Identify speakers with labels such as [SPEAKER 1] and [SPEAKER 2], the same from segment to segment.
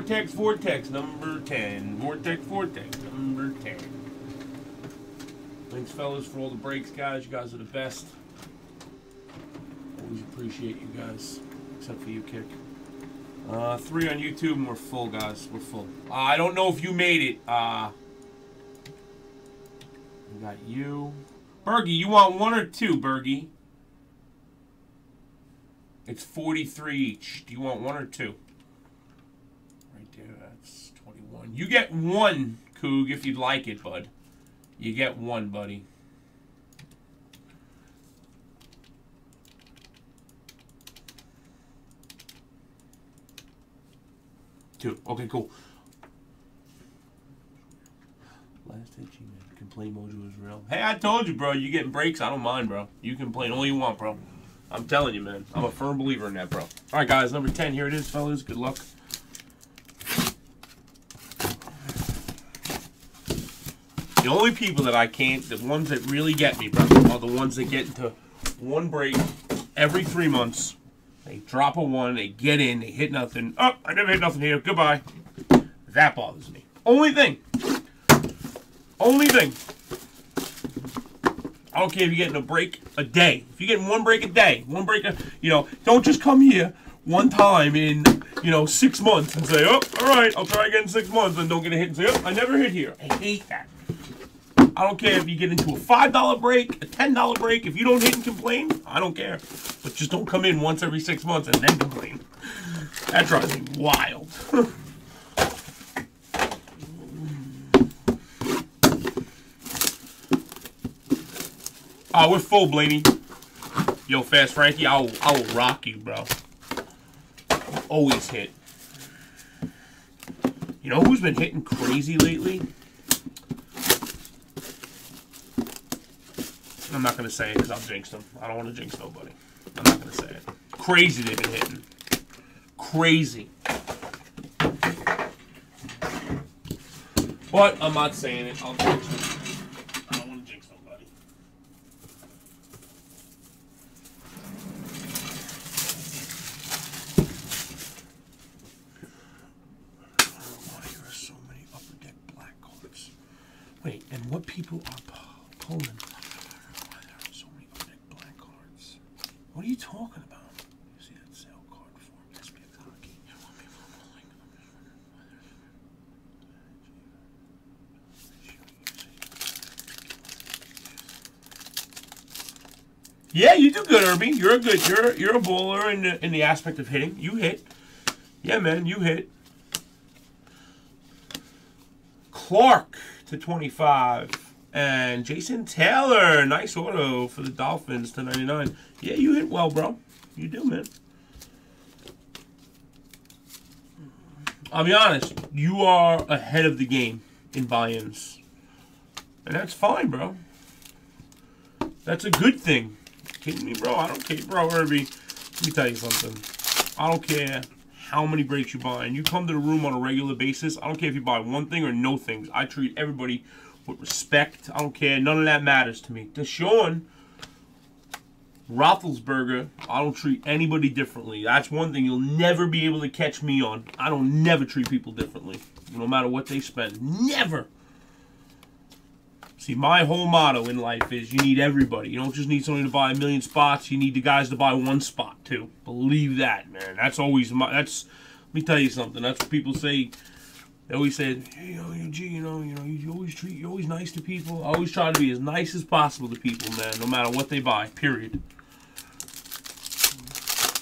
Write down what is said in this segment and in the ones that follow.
[SPEAKER 1] Vertex, Vertex, number 10. Vertex, Vertex, number 10. Thanks, fellas, for all the breaks, guys. You guys are the best. Always appreciate you guys, except for you, Kick. Uh, three on YouTube, and we're full, guys. We're full. Uh, I don't know if you made it. Uh, we got you. Bergie, you want one or two, Bergie? It's 43 each. Do you want one or two? Right that's 21. You get one, Coog, if you'd like it, bud. You get one, buddy. Two. Okay, cool. Last hit you made. Complain mojo is real. Hey, I told you, bro. You getting breaks? I don't mind, bro. You complain all you want, bro. I'm telling you, man. I'm a firm believer in that, bro. All right, guys. Number 10. Here it is, fellas. Good luck. The only people that I can't, the ones that really get me, bro, are the ones that get into one break every three months. They drop a one, they get in, they hit nothing. Oh, I never hit nothing here. Goodbye. That bothers me. Only thing. Only thing. I don't care if you're getting a break a day. If you're getting one break a day, one break, a, you know, don't just come here one time in, you know, six months and say, oh, all right, I'll try again in six months and don't get a hit and say, oh, I never hit here. I hate that. I don't care if you get into a $5 break, a $10 break. If you don't hit and complain, I don't care. But just don't come in once every six months and then complain. That drives me wild. oh, we're full, Blaney. Yo, Fast Frankie, I will, I will rock you, bro. Always hit. You know who's been hitting crazy lately? I'm not gonna say it because I'll jinx them. I don't want to jinx nobody. I'm not gonna say it. Crazy they've been hitting. Crazy. But I'm not saying it. I'll jinx them. I don't want to jinx nobody. There are so many upper deck black cards. Wait, and what people are pulling? Why there are so many upper deck black cards? What are you talking about? You see that sale card form? SPX hockey. What people are pulling? I'm just wondering why there's. Yeah, you do good, Irby. You're a good. You're you're a bowler in the in the aspect of hitting. You hit. Yeah, man, you hit. Clark to 25. And Jason Taylor, nice auto for the Dolphins to 99. Yeah, you hit well, bro. You do, man. I'll be honest, you are ahead of the game in buy-ins. And that's fine, bro. That's a good thing. kidding me, bro? I don't care, bro, Irby. Let me tell you something. I don't care how many breaks you buy. And you come to the room on a regular basis. I don't care if you buy one thing or no things. I treat everybody with respect. I don't care. None of that matters to me. Deshaun Roethlisberger, I don't treat anybody differently. That's one thing you'll never be able to catch me on. I don't never treat people differently, no matter what they spend. Never. See, my whole motto in life is you need everybody. You don't just need somebody to buy a million spots. You need the guys to buy one spot too. Believe that, man. That's always my. That's. Let me tell you something. That's what people say. They always said, hey, you know, you- know, you know, you always treat, you're always nice to people. I always try to be as nice as possible to people, man, no matter what they buy. Period.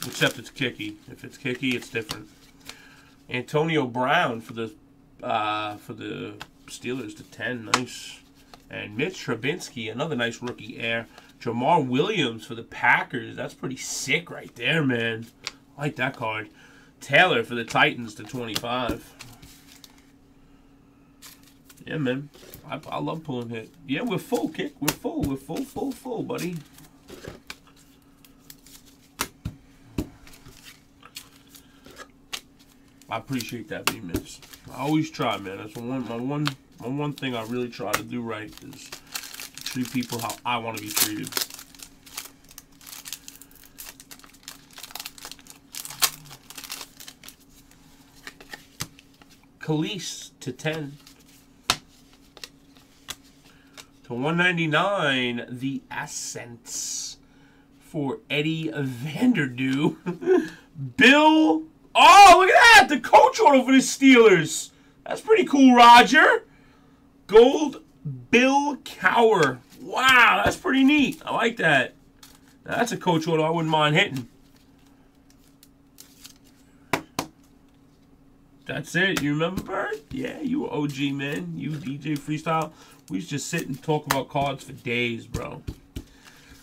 [SPEAKER 1] Except it's kicky. If it's kicky, it's different. Antonio Brown for the uh, for the Steelers to ten, nice. And Mitch Trubinsky, another nice rookie air. Jamar Williams for the Packers. That's pretty sick right there, man. I like that card. Taylor for the Titans to 25. Yeah, man. I, I love pulling hit. Yeah, we're full, Kick. We're full. We're full, full, full, buddy. I appreciate that, B Miss. I always try, man. That's one my one my one thing I really try to do right is treat people how I want to be treated. Kalise to 10. To 199, the Ascents for Eddie Vanderdoes. Bill. Oh, look at that! The coach auto for the Steelers. That's pretty cool, Roger. Gold Bill Cowher. Wow, that's pretty neat. I like that. That's a coach auto I wouldn't mind hitting. That's it. You remember? Yeah, you OG, man. You DJ Freestyle. We just sit and talk about cards for days, bro.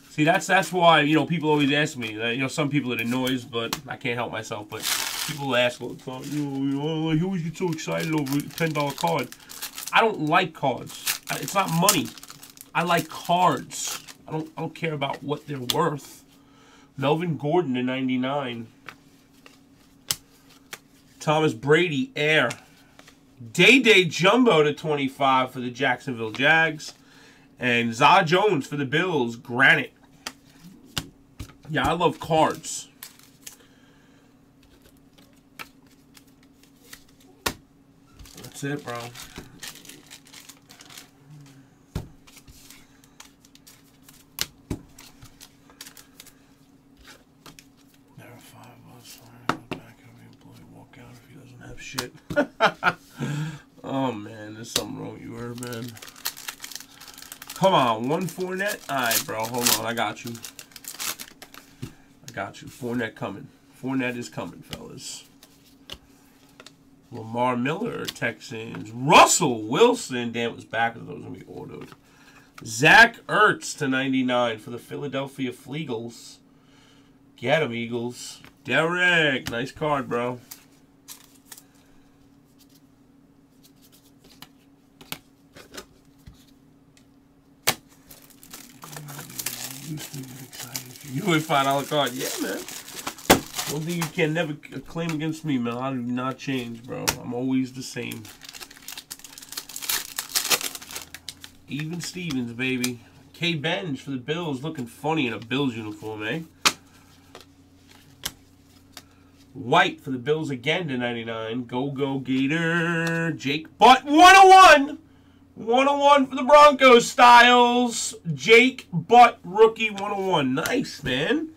[SPEAKER 1] See, that's that's why, you know, people always ask me. you know, some people it annoys, but I can't help myself. But people ask all the time, you know, you always get so excited over a $10 card. I don't like cards. It's not money. I like cards. I don't, I don't care about what they're worth. Melvin Gordon in 99. Thomas Brady, Air. Day Day Jumbo to 25 for the Jacksonville Jags. And Zay Jones for the Bills, Granite. Yeah, I love cards. That's it, bro. Never five was back of employee walk out if he doesn't have shit. oh man, there's something wrong with you, Herb, man. Come on, one Fournette? Alright, bro, hold on, I got you. I got you. Fournette coming. Fournette is coming, fellas. Lamar Miller, Texans. Russell Wilson. Damn, it was back. Those going to be autoed. Zach Ertz to 99 for the Philadelphia Fleagles. Get him, Eagles. Derek. Nice card, bro. You a five dollar card, yeah, man. One thing you can never claim against me, man. I do not change, bro. I'm always the same. Even Stevens, baby. K Benj for the Bills, looking funny in a Bills uniform, eh? White for the Bills again to 99. Go, go, Gator. Jake Butt, 101! 101 for the Broncos, Styles. Jake Butt, rookie 101. Nice, man.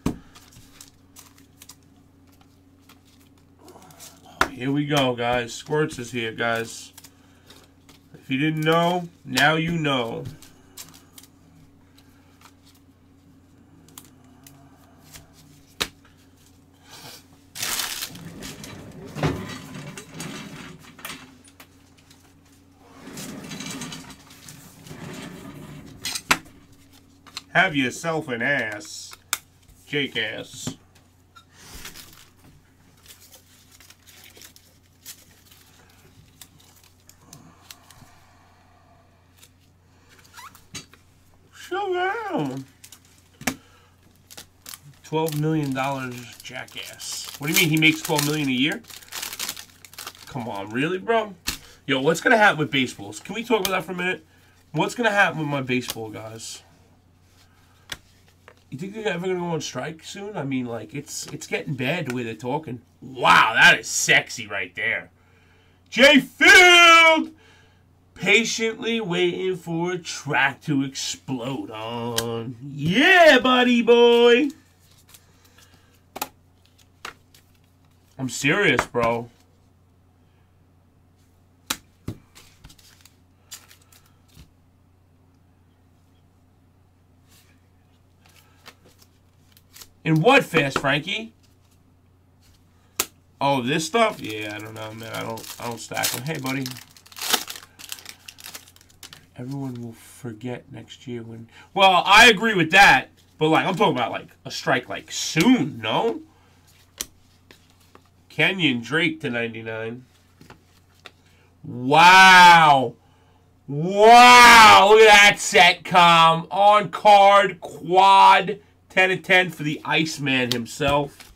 [SPEAKER 1] Oh, here we go, guys. Squirts is here, guys. If you didn't know, now you know. Have yourself an ass. Jake ass. Down. $12 million jackass. What do you mean he makes 12 million a year? Come on, really, bro? Yo, what's going to happen with baseballs? Can we talk about that for a minute? What's going to happen with my baseball, guys? You think they're ever gonna go on strike soon? I mean, like it's it's getting bad the way they're talking. Wow, that is sexy right there. Jay Field patiently waiting for a track to explode on. Yeah, buddy boy. I'm serious, bro. In what fast, Frankie? Oh, this stuff? Yeah, I don't know, man. I don't I don't stack them. Hey, buddy. Everyone will forget next year when Well, I agree with that. But like I'm talking about like a strike like soon, no? Kenyon Drake to 99. Wow. Wow. Look at that set com. On card quad 10 and 10 for the Iceman himself.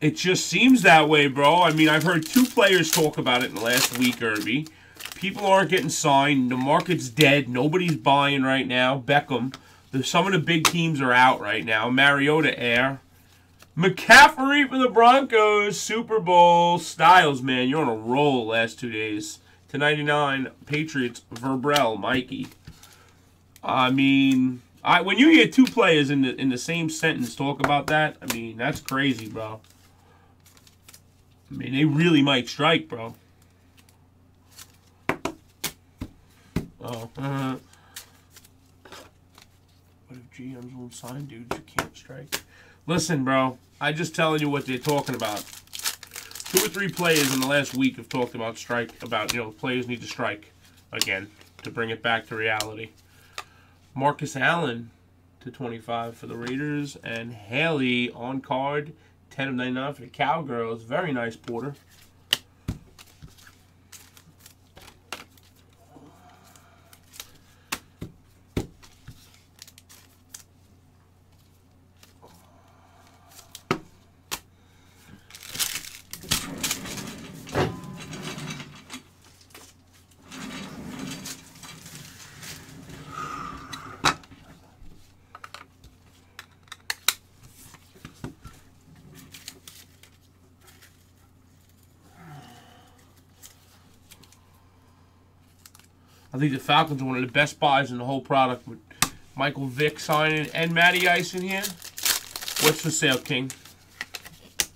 [SPEAKER 1] It just seems that way, bro. I mean, I've heard two players talk about it in the last week, Irby. People aren't getting signed. The market's dead. Nobody's buying right now. Beckham. The, some of the big teams are out right now. Mariota Air. McCaffrey for the Broncos. Super Bowl. Styles, man. You're on a roll last two days. To 99, Patriots. Verbrell, Mikey. I mean, I when you hear two players in the in the same sentence talk about that, I mean, that's crazy, bro. I mean, they really might strike, bro. Oh. Uh, what if GMs won't sign dudes who can't strike? Listen, bro. I'm just telling you what they're talking about. Two or three players in the last week have talked about strike, about, you know, players need to strike again to bring it back to reality. Marcus Allen to 25 for the Raiders, and Haley on card, 10 of 99 for the Cowgirls. Very nice, Porter. I think the Falcons are one of the best buys in the whole product with Michael Vick signing and Matty Ice in here. What's for sale, King?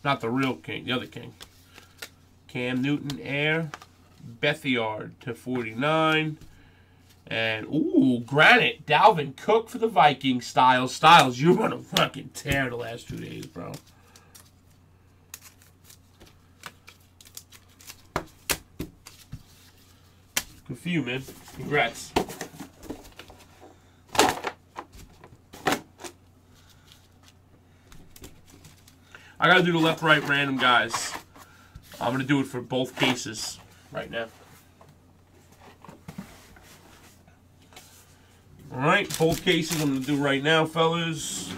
[SPEAKER 1] Not the real King, the other King. Cam Newton Air. Bethiard to 49. And, ooh, Granite. Dalvin Cook for the Vikings. Styles. Styles, you're on a fucking tear the last two days, bro. Good for you, man. Congrats. I gotta do the left right random guys. I'm gonna do it for both cases right now. Alright, both cases I'm gonna do right now, fellas.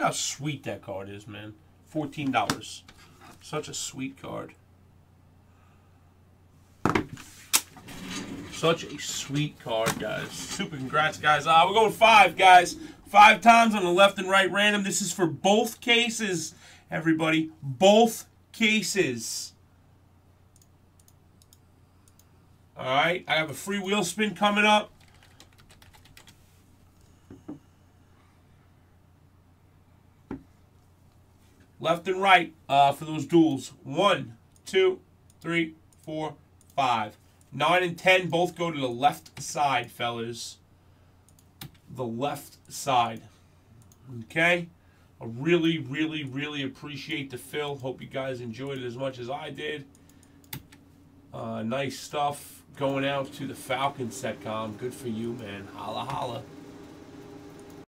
[SPEAKER 1] How sweet that card is, man. $14. Such a sweet card. Such a sweet card, guys. Super congrats, guys. Uh, we're going five, guys. Five times on the left and right random. This is for both cases, everybody. Both cases. All right. I have a free wheel spin coming up. Left and right uh, for those duels. One, two, three, four, five. Nine and ten both go to the left side, fellas. The left side. Okay? I really, really, really appreciate the fill. Hope you guys enjoyed it as much as I did. Uh, nice stuff going out to the Falcon Setcom. Good for you, man. Holla, holla.